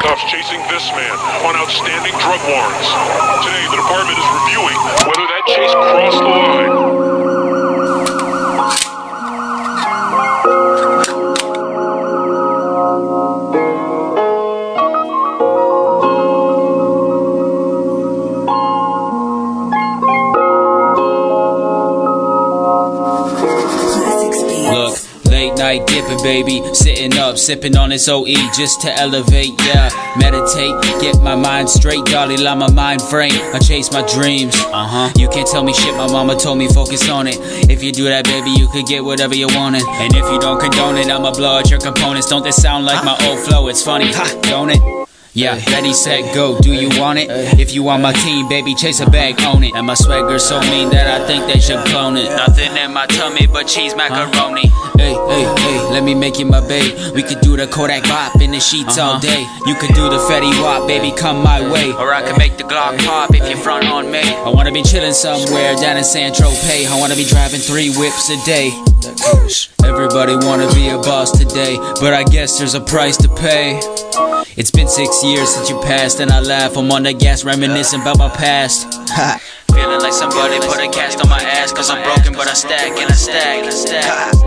cops chasing this man on outstanding drug warrants. Today, the department is reviewing whether late night dipping, baby. Sitting up, sipping on this OE just to elevate, yeah. Meditate, get my mind straight. Dalai Lama mind frame. I chase my dreams, uh huh. You can't tell me shit, my mama told me focus on it. If you do that, baby, you could get whatever you wanted. And if you don't condone it, I'ma blow out your components. Don't this sound like my old flow? It's funny, don't it? Yeah, ready, set, go. Do you want it? If you want my team, baby, chase a bag, own it. And my swagger so mean that I think they should clone it. Nothing in my tummy but cheese macaroni. Hey, hey, hey, let me make you my babe. We could do the Kodak bop in the sheets all uh-huh. day. You could do the Fetty Wap, baby, come my way. Or I can make the Glock pop if you front on me. I wanna be chillin' somewhere down in San Tropez. I wanna be driving three whips a day. Everybody wanna be a boss today, but I guess there's a price to pay. It's been six years since you passed, and I laugh. I'm on the gas, reminiscing about my past. Ha. Feeling like somebody put a cast on my ass, cause I'm broken, but I stack and I stack and I stack.